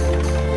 Bye.